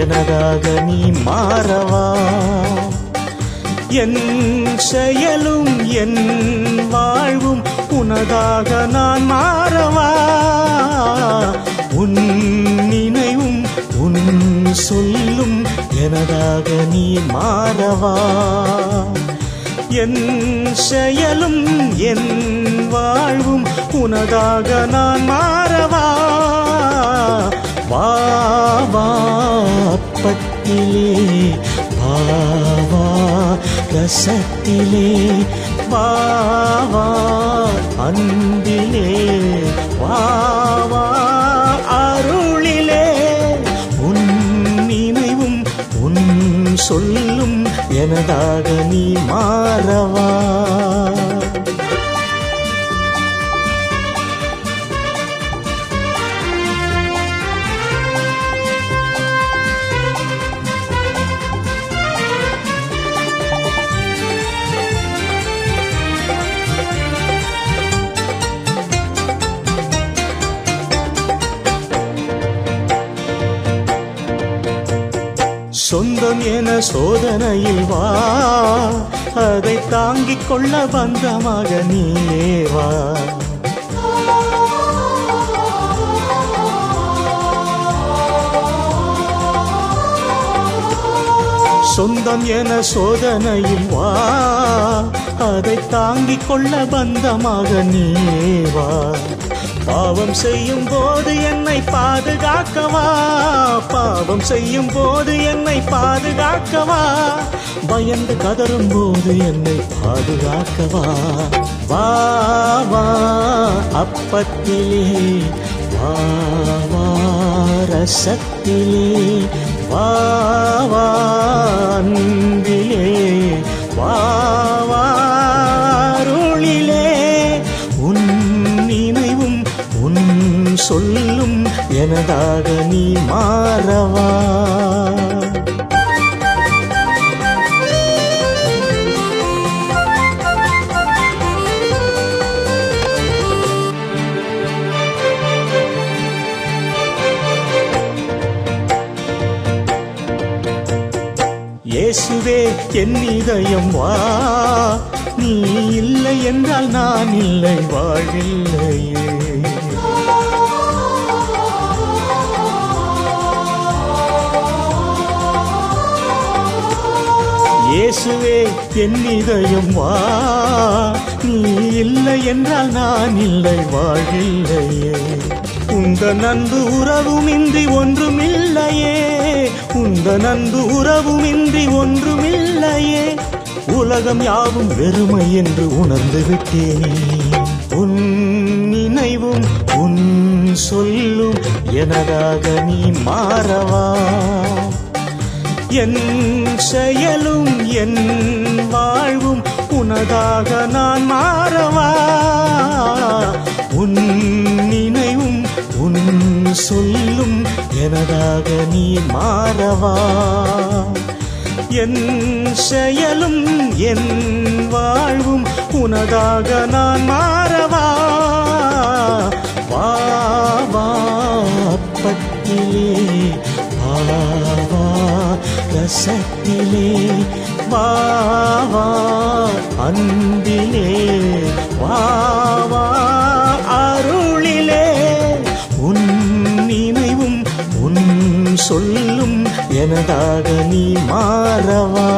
எனதாக நீ மாறவா? என் செயலும் என் வாழ்வும் உனதாக நான் மாறவா? உன் நினைவும் உன் சொல்லும் எனதாக நீ மாறவா? என் செயலும் என் வாழ்வும் உனதாக நான் மாற ரசத்திலே பாவா ரசத்திலே பாவா அன்பிலே வாவா அருளிலே உன் நினைவும் உன் சொல்லும் எனதாக நீ மாறவா? சொந்தம் என சோதனையில் வா. அதை தாங்கிக் கொள்ள பந்தமாக நீயே வா. சொந்தம் என சோதனையில் வா. அதை தாங்கிக் கொள்ள பந்தமாக நீயே வா. பாவம் செய்யும் போது என்னை பாதுகாக்கவா? பாவம் செய்யும் போது என்னை பாதுகாக்கவா? பயந்து கதறும் போது என்னை பாதுகாக்கவா? வா வா அப்பத்திலே வா வா ரசத்திலே வா வா அன்பிலே வா சொல்லும் எனதாக நீ மாறவா? இயேசுவே என் இதயம் வா. நீ இல்லை என்றால் நான் இல்லை வாழில்லையே இயேசுவே என் இதயம் வா. நீ இல்லை என்றால் நான் இல்லை வாழில்லையே உந்த நன்பு உறவுமின்றி ஒன்றுமில்லையே. உந்த நன்பு உறவுமின்றி ஒன்றுமில்லையே. உலகம் யாவும் வெறுமை என்று உணர்ந்து விட்டேனே. உன் நினைவும் உன் சொல்லும் எனதாக நீ மாறவா? என் செயலும் என் வாழ்வும் உனதாக நான் மாறவா? உன் நினைவும் உன் சொல்லும் எனதாக நீ மாறவா? என் செயலும் என் வாழ்வும் உனதாக நான் மாறவா? வா வா அப்பத்திலே ரசத்திலே வாவா அன்பிலே வாவா அருளிலே உன் நினைவும் உன் சொல்லும் எனதாக நீ மாறவா.